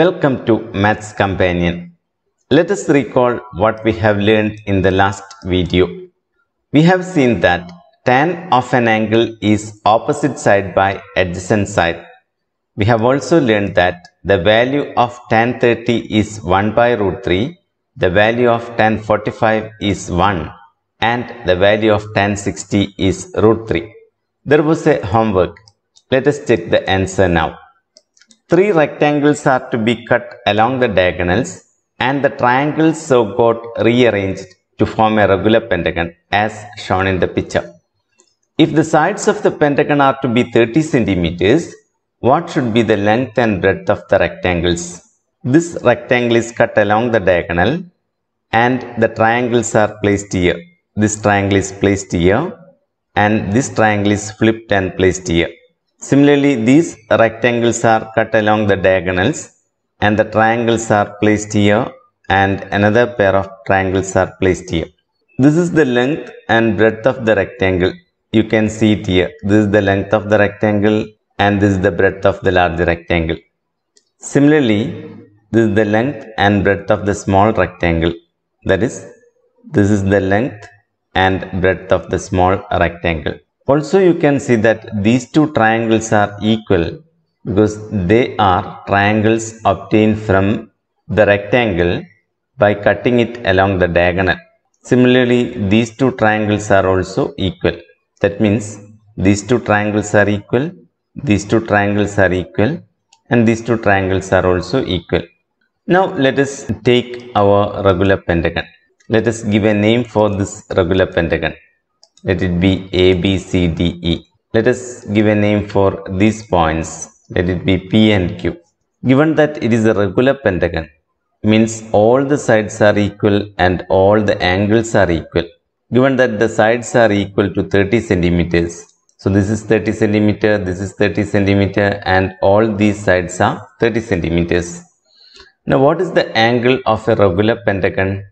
Welcome to Maths Companion. Let us recall what we have learned in the last video. We have seen that tan of an angle is opposite side by adjacent side. We have also learned that the value of tan 30 is 1 by root 3, the value of tan 45 is 1 and the value of tan 60 is root 3. There was a homework. Let us check the answer now. Three rectangles are to be cut along the diagonals and the triangles so got rearranged to form a regular pentagon as shown in the picture. If the sides of the pentagon are to be 30 centimeters, what should be the length and breadth of the rectangles? This rectangle is cut along the diagonal and the triangles are placed here. This triangle is placed here and this triangle is flipped and placed here. Similarly, these rectangles are cut along the diagonals and the triangles are placed here and another pair of triangles are placed here. This is the length and breadth of the rectangle. You can see it here. This is the length of the rectangle and this is the breadth of the large rectangle. Similarly, this is the length and breadth of the small rectangle. That is, this is the length and breadth of the small rectangle. Also, you can see that these two triangles are equal because they are triangles obtained from the rectangle by cutting it along the diagonal. Similarly, these two triangles are also equal. That means these two triangles are equal, these two triangles are equal and these two triangles are also equal. Now let us take our regular pentagon. Let us give a name for this regular pentagon. Let it be A, B, C, D, E. Let us give a name for these points. Let it be P and Q. Given that it is a regular pentagon, means all the sides are equal and all the angles are equal. Given that the sides are equal to 30 centimeters. So this is 30 centimeter, this is 30 centimeter and all these sides are 30 centimeters. Now what is the angle of a regular pentagon?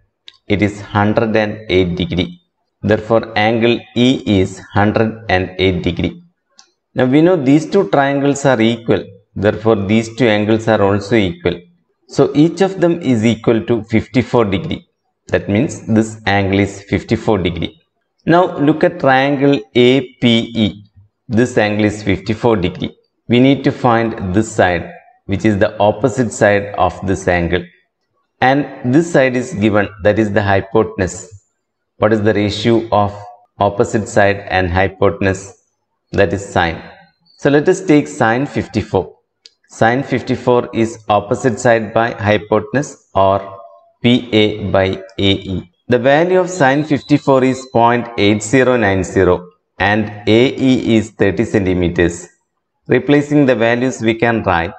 It is 108 degree. Therefore, angle E is 108 degree. Now we know these two triangles are equal. Therefore, these two angles are also equal. So each of them is equal to 54 degree. That means this angle is 54 degree. Now look at triangle APE. This angle is 54 degree. We need to find this side which is the opposite side of this angle. And this side is given that is the hypotenuse what is the ratio of opposite side and hypotenuse that is sine. So let us take sine 54. Sine 54 is opposite side by hypotenuse or PA by AE. The value of sine 54 is 0.8090 and AE is 30 centimeters. Replacing the values we can write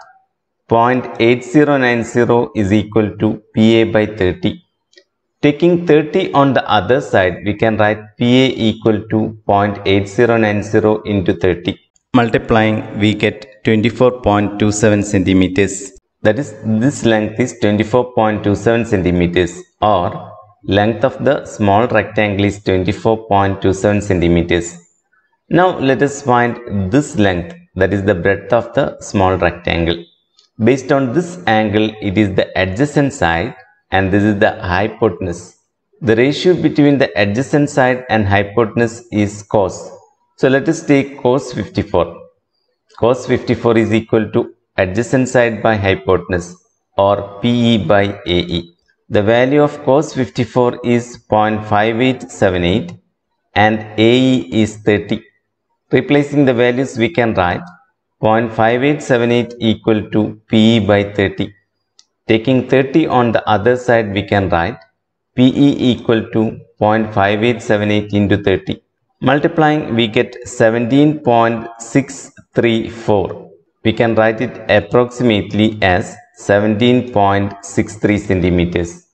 0.8090 is equal to PA by 30. Taking 30 on the other side, we can write PA equal to 0.8090 into 30. Multiplying, we get 24.27 centimeters. That is, this length is 24.27 centimeters or length of the small rectangle is 24.27 centimeters. Now, let us find this length that is the breadth of the small rectangle. Based on this angle, it is the adjacent side and this is the hypotenuse. The ratio between the adjacent side and hypotenuse is cos. So let us take cos 54. Cos 54 is equal to adjacent side by hypotenuse or PE by AE. The value of cos 54 is 0.5878 and AE is 30. Replacing the values we can write 0.5878 equal to PE by 30. Taking 30 on the other side we can write PE equal to 0.5878 into 30. Multiplying we get 17.634. We can write it approximately as 17.63 centimeters.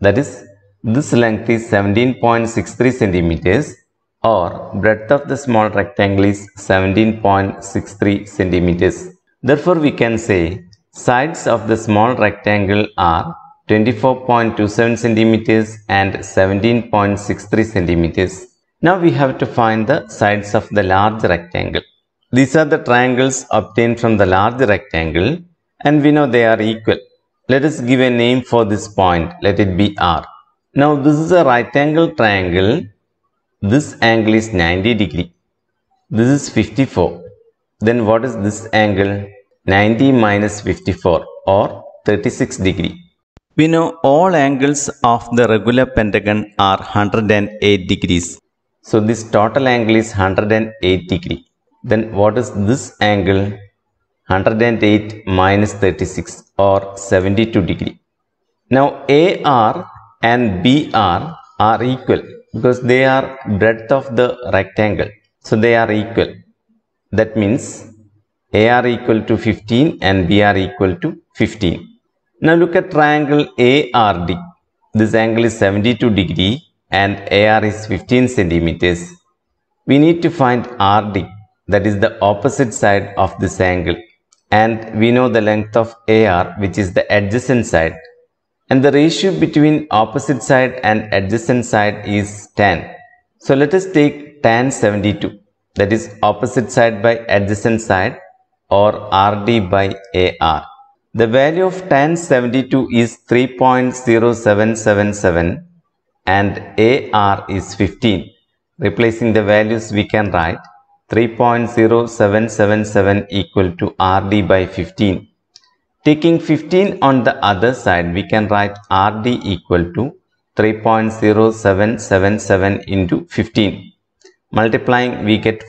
That is this length is 17.63 centimeters or breadth of the small rectangle is 17.63 centimeters. Therefore, we can say sides of the small rectangle are 24.27 centimeters and 17.63 centimeters. Now we have to find the sides of the large rectangle. These are the triangles obtained from the large rectangle and we know they are equal. Let us give a name for this point. Let it be R. Now this is a right angle triangle. This angle is 90 degree. This is 54. Then what is this angle? 90 minus 54 or 36 degree. We know all angles of the regular pentagon are 108 degrees. So this total angle is 108 degree. Then what is this angle? 108 minus 36 or 72 degree. Now AR and BR are equal because they are breadth of the rectangle. So they are equal. That means AR equal to 15 and BR equal to 15. Now look at triangle ARD. This angle is 72 degree and AR is 15 centimeters. We need to find RD that is the opposite side of this angle and we know the length of AR which is the adjacent side and the ratio between opposite side and adjacent side is tan. So let us take tan 72 that is opposite side by adjacent side or RD by AR. The value of tan 72 is 3.0777 and AR is 15. Replacing the values we can write 3.0777 equal to RD by 15. Taking 15 on the other side, we can write RD equal to 3.0777 into 15. Multiplying, we get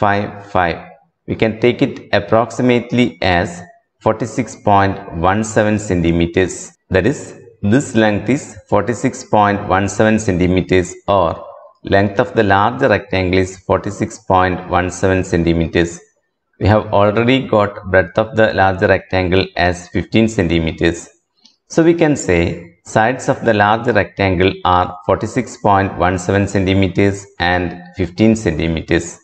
46.1655. We can take it approximately as 46.17 centimeters. That is, this length is 46.17 centimeters or Length of the large rectangle is 46.17 centimeters. We have already got breadth of the large rectangle as 15 centimeters. So we can say sides of the large rectangle are 46.17 centimeters and 15 centimeters.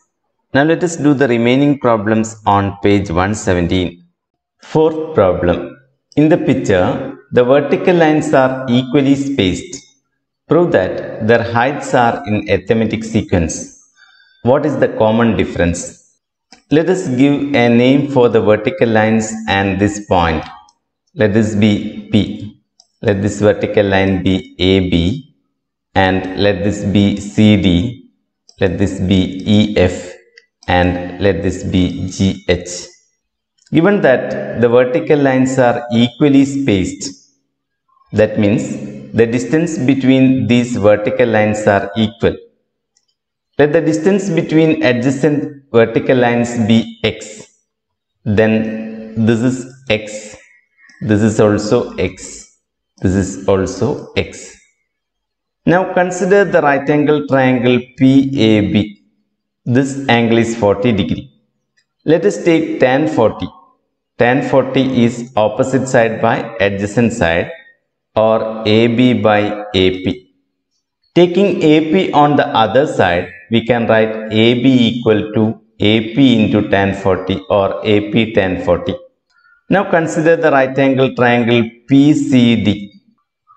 Now let us do the remaining problems on page 117. Fourth problem. In the picture, the vertical lines are equally spaced. Prove that their heights are in arithmetic sequence. What is the common difference? Let us give a name for the vertical lines and this point. Let this be P. Let this vertical line be AB and let this be CD. Let this be EF and let this be GH. Given that the vertical lines are equally spaced, that means the distance between these vertical lines are equal. Let the distance between adjacent vertical lines be x. Then this is x. This is also x. This is also x. Now consider the right angle triangle PAB. This angle is 40 degree. Let us take tan 40. Tan 40 is opposite side by adjacent side or AB by AP. Taking AP on the other side, we can write AB equal to AP into tan 40 or AP tan 40. Now consider the right angle triangle PCD.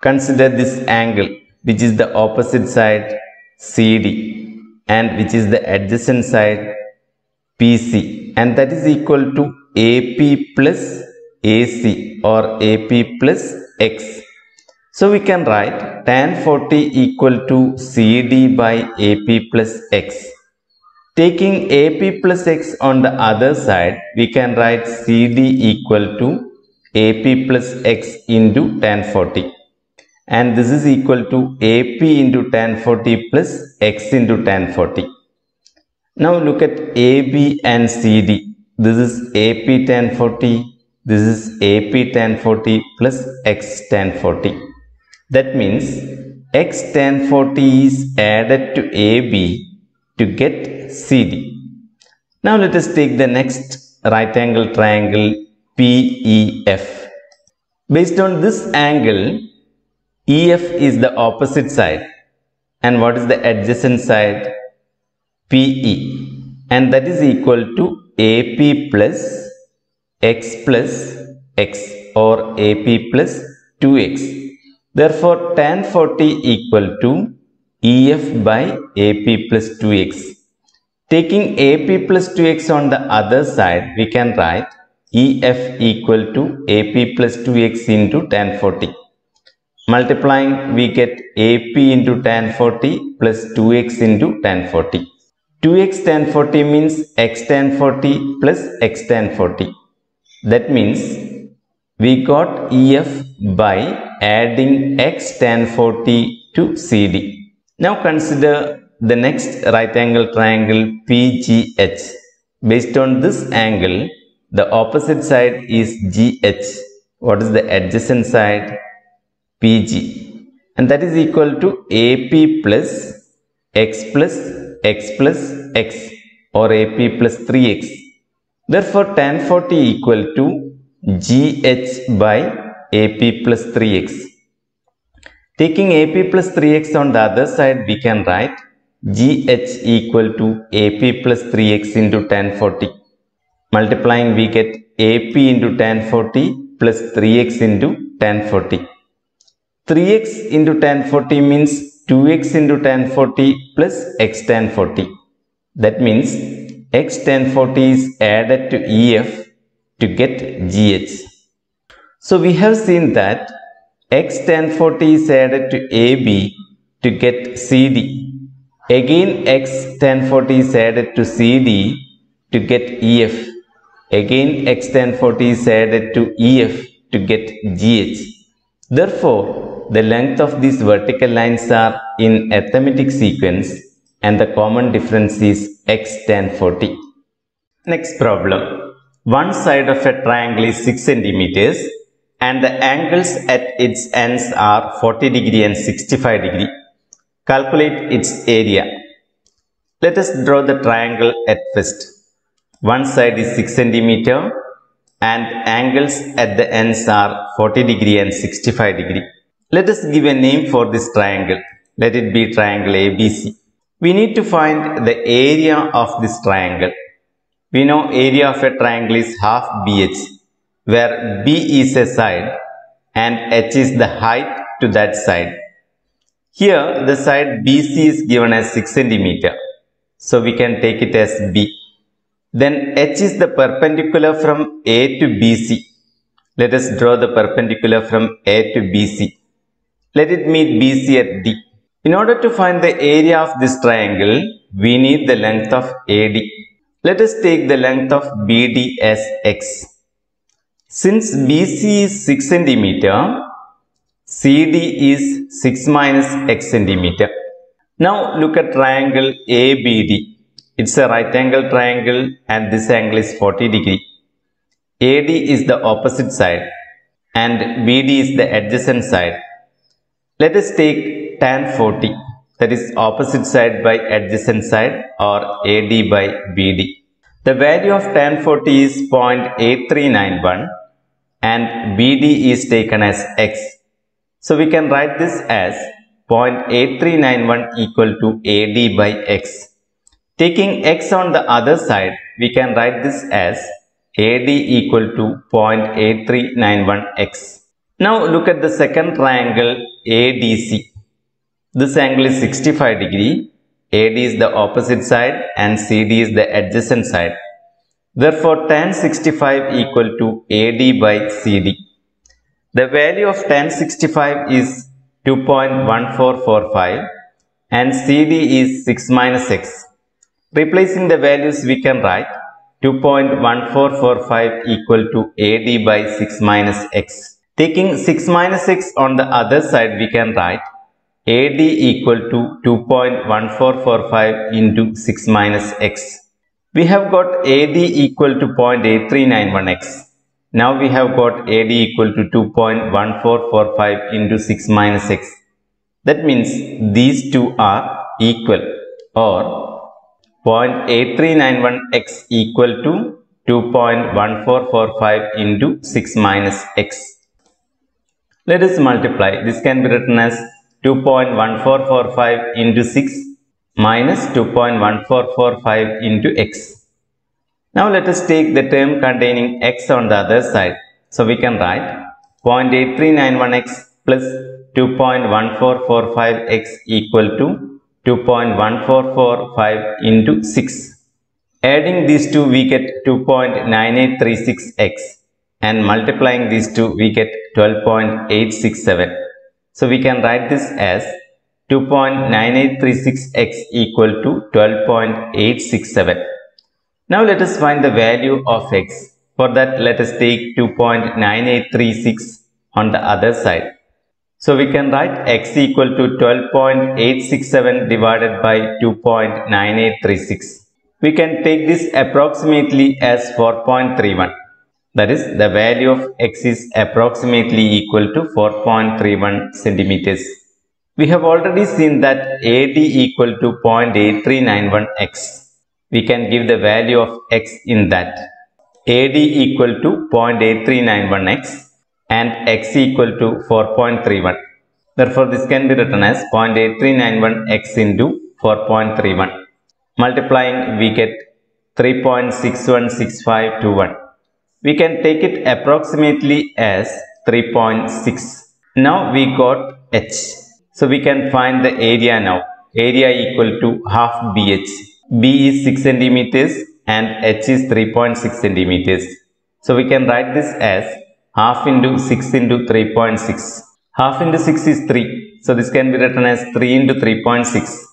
Consider this angle which is the opposite side CD and which is the adjacent side PC and that is equal to AP plus AC or AP plus X so we can write tan 40 equal to CD by AP plus X. Taking AP plus X on the other side, we can write CD equal to AP plus X into tan 40. And this is equal to AP into tan 40 plus X into tan 40. Now look at AB and CD. This is AP tan 40. This is AP tan 40 plus X tan 40. That means x tan 40 is added to AB to get CD. Now let us take the next right angle triangle PEF. Based on this angle, EF is the opposite side and what is the adjacent side? PE and that is equal to AP plus x plus x or AP plus 2x Therefore, tan 40 equal to EF by AP plus 2x. Taking AP plus 2x on the other side, we can write EF equal to AP plus 2x into tan 40. Multiplying we get AP into tan 40 plus 2x into tan 40. 2x tan 40 means x tan 40 plus x tan 40. That means we got EF by adding x tan 40 to CD. Now consider the next right angle triangle PGH. Based on this angle, the opposite side is GH. What is the adjacent side? PG. And that is equal to AP plus x plus x plus x or AP plus 3x. Therefore, tan 40 equal to GH by AP plus 3x. Taking AP plus 3x on the other side, we can write GH equal to AP plus 3x into tan 40. Multiplying, we get AP into tan 40 plus 3x into tan 40. 3x into tan 40 means 2x into tan 40 plus x tan 40. That means x tan 40 is added to EF to get GH. So we have seen that x tan 40 is added to AB to get CD. Again x tan 40 is added to CD to get EF. Again x tan 40 is added to EF to get GH. Therefore, the length of these vertical lines are in arithmetic sequence and the common difference is x tan 40. Next problem. One side of a triangle is 6 centimeters and the angles at its ends are 40 degree and 65 degree. Calculate its area. Let us draw the triangle at first. One side is 6 centimeter and angles at the ends are 40 degree and 65 degree. Let us give a name for this triangle. Let it be triangle ABC. We need to find the area of this triangle. We know area of a triangle is half BH where B is a side and H is the height to that side. Here the side BC is given as 6 centimeter. So we can take it as B. Then H is the perpendicular from A to BC. Let us draw the perpendicular from A to BC. Let it meet BC at D. In order to find the area of this triangle, we need the length of AD. Let us take the length of BD as x. Since BC is 6 centimeter, CD is 6 minus x centimeter. Now look at triangle ABD. It's a right angle triangle and this angle is 40 degree. AD is the opposite side and BD is the adjacent side. Let us take tan 40 that is opposite side by adjacent side or AD by BD. The value of tan 40 is 0.8391 and BD is taken as x. So we can write this as 0.8391 equal to AD by x. Taking x on the other side, we can write this as AD equal to 0.8391x. Now look at the second triangle ADC. This angle is 65 degree. AD is the opposite side and CD is the adjacent side. Therefore, tan 65 equal to AD by CD. The value of tan 65 is 2.1445 and CD is 6 minus x. Replacing the values we can write 2.1445 equal to AD by 6 minus x. Taking 6 minus x on the other side we can write AD equal to 2.1445 into 6 minus x. We have got AD equal to 0.8391x. Now we have got AD equal to 2.1445 into 6 minus x. That means these two are equal or 0.8391x equal to 2.1445 into 6 minus x. Let us multiply. This can be written as 2.1445 into 6 minus 2.1445 into x. Now let us take the term containing x on the other side. So we can write 0.8391x plus 2.1445x equal to 2.1445 into 6. Adding these two we get 2.9836x and multiplying these two we get 12.867. So we can write this as 2.9836x equal to 12.867. Now let us find the value of x. For that let us take 2.9836 on the other side. So we can write x equal to 12.867 divided by 2.9836. We can take this approximately as 4.31. That is the value of x is approximately equal to 4.31 centimeters. We have already seen that AD equal to 0.8391x we can give the value of x in that. AD equal to 0.8391x and x equal to 4.31. Therefore, this can be written as 0.8391x into 4.31. Multiplying, we get 3.616521. We can take it approximately as 3.6. Now we got h. So we can find the area now. Area equal to half BH. B is 6 centimeters and H is 3.6 centimeters. So we can write this as half into 6 into 3.6. Half into 6 is 3. So this can be written as 3 into 3.6.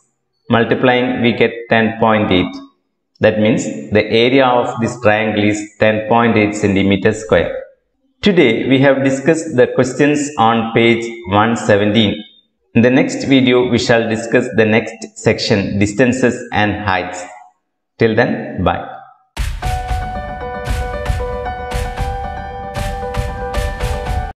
Multiplying we get 10.8. That means the area of this triangle is 10.8 centimeters square. Today we have discussed the questions on page 117. In the next video, we shall discuss the next section, distances and heights. Till then, bye.